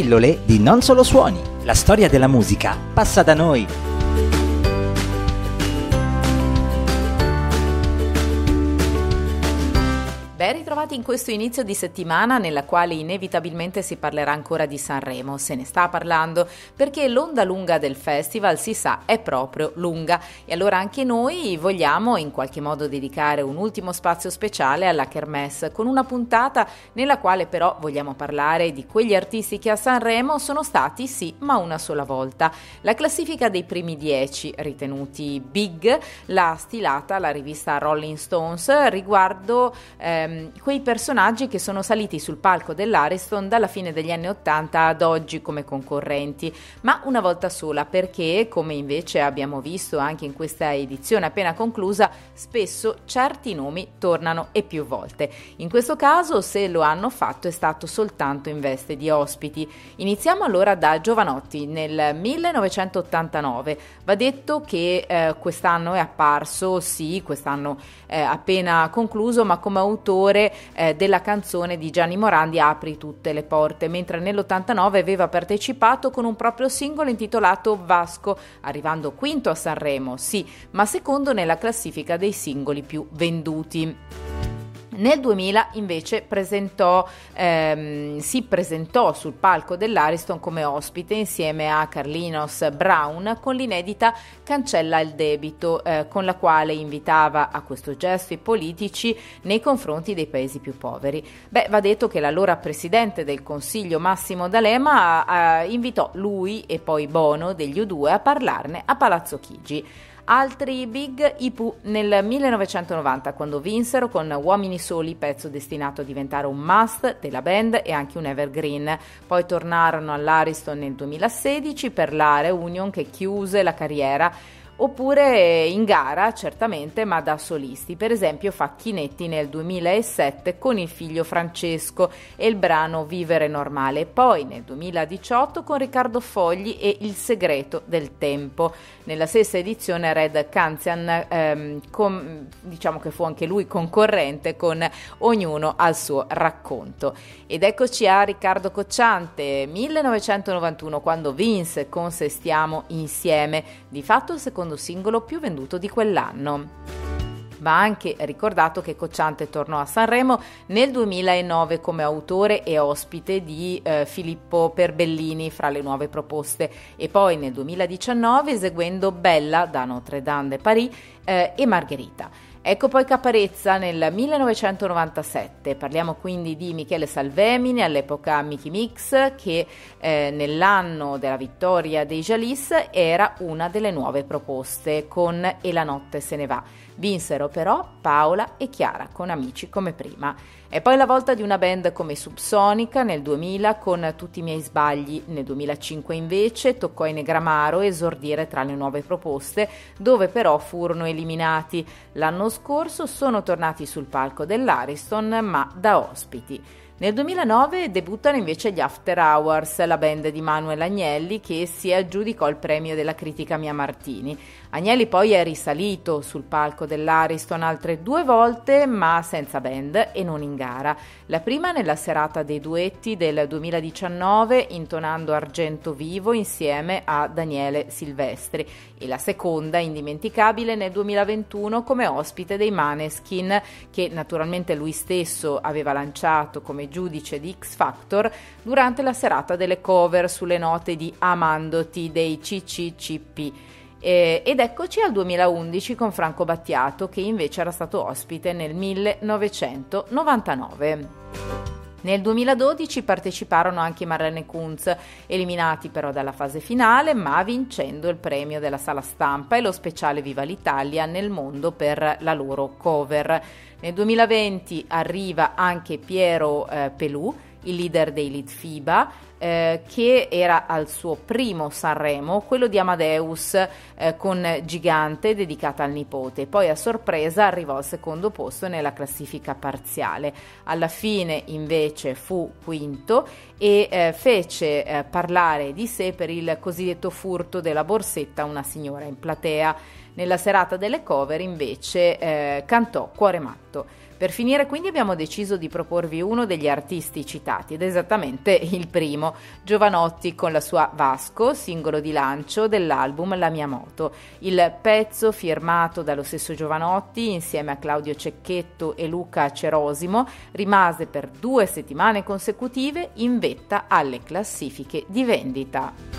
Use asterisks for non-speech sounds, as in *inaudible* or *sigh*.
Pillole di Non Solo Suoni. La storia della musica passa da noi. Ben ritrovati in questo inizio di settimana nella quale inevitabilmente si parlerà ancora di Sanremo. Se ne sta parlando perché l'onda lunga del festival si sa è proprio lunga e allora anche noi vogliamo in qualche modo dedicare un ultimo spazio speciale alla Kermesse con una puntata nella quale però vogliamo parlare di quegli artisti che a Sanremo sono stati sì ma una sola volta. La classifica dei primi dieci ritenuti big l'ha stilata la rivista Rolling Stones riguardo ehm, ehm, quei personaggi che sono saliti sul palco dell'Ariston dalla fine degli anni Ottanta ad oggi come concorrenti, ma una volta sola perché, come invece abbiamo visto anche in questa edizione appena conclusa, spesso certi nomi tornano e più volte. In questo caso, se lo hanno fatto, è stato soltanto in veste di ospiti. Iniziamo allora da Giovanotti nel 1989. Va detto che eh, quest'anno è apparso, sì, quest'anno è appena concluso, ma come autore autore eh, della canzone di Gianni Morandi Apri tutte le porte, mentre nell'89 aveva partecipato con un proprio singolo intitolato Vasco, arrivando quinto a Sanremo, sì, ma secondo nella classifica dei singoli più venduti. Nel 2000 invece presentò, ehm, si presentò sul palco dell'Ariston come ospite insieme a Carlinos Brown con l'inedita Cancella il debito, eh, con la quale invitava a questo gesto i politici nei confronti dei paesi più poveri. Beh, va detto che l'allora presidente del Consiglio Massimo D'Alema eh, invitò lui e poi Bono degli U2 a parlarne a Palazzo Chigi. Altri big Ipu nel 1990 quando vinsero con Uomini Soli, pezzo destinato a diventare un must della band e anche un evergreen. Poi tornarono all'Ariston nel 2016 per la reunion che chiuse la carriera oppure in gara certamente ma da solisti, per esempio Facchinetti nel 2007 con il figlio Francesco e il brano Vivere normale, poi nel 2018 con Riccardo Fogli e Il segreto del tempo. Nella stessa edizione Red Kanzian ehm, com, diciamo che fu anche lui concorrente con Ognuno al suo racconto. Ed eccoci a Riccardo Cocciante, 1991 quando vinse con Se stiamo insieme, di fatto il secondo secondo singolo più venduto di quell'anno. Va anche ricordato che Cocciante tornò a Sanremo nel 2009 come autore e ospite di eh, Filippo Perbellini fra le nuove proposte e poi nel 2019 eseguendo Bella da Notre Dame de Paris eh, e Margherita. Ecco poi Caparezza nel 1997, parliamo quindi di Michele Salvemini, all'epoca Mickey Mix, che eh, nell'anno della vittoria dei Jalis era una delle nuove proposte con E la notte se ne va. Vinsero però Paola e Chiara con Amici come prima. E poi la volta di una band come Subsonica nel 2000 con Tutti i miei sbagli, nel 2005 invece toccò ai Negramaro esordire tra le nuove proposte, dove però furono eliminati. L'anno scorso sono tornati sul palco dell'Ariston, ma da ospiti. Nel 2009 debuttano invece gli After Hours, la band di Manuel Agnelli che si aggiudicò il premio della critica Mia Martini. Agnelli poi è risalito sul palco dell'Ariston altre due volte, ma senza band e non in gara. La prima nella serata dei duetti del 2019, intonando Argento Vivo insieme a Daniele Silvestri, e la seconda, indimenticabile, nel 2021 come ospite dei Maneskin, che naturalmente lui stesso aveva lanciato come giudice di X Factor durante la serata delle cover sulle note di Amandoti dei CCCP. Eh, ed eccoci al 2011 con Franco Battiato che invece era stato ospite nel 1999. Nel 2012 parteciparono anche Marlene Kunz, eliminati però dalla fase finale, ma vincendo il premio della sala stampa e lo speciale Viva l'Italia nel mondo per la loro cover. Nel 2020 arriva anche Piero eh, Pelù, il leader dei Lead FIBA, eh, che era al suo primo Sanremo, quello di Amadeus eh, con Gigante dedicata al nipote. Poi a sorpresa arrivò al secondo posto nella classifica parziale. Alla fine invece fu quinto e eh, fece eh, parlare di sé per il cosiddetto furto della borsetta una signora in platea. Nella serata delle cover invece eh, cantò Cuore matto. Per finire quindi abbiamo deciso di proporvi uno degli artisti citati ed esattamente *laughs* il primo, Giovanotti con la sua Vasco, singolo di lancio dell'album La mia moto. Il pezzo firmato dallo stesso Giovanotti insieme a Claudio Cecchetto e Luca Cerosimo rimase per due settimane consecutive in vetta alle classifiche di vendita.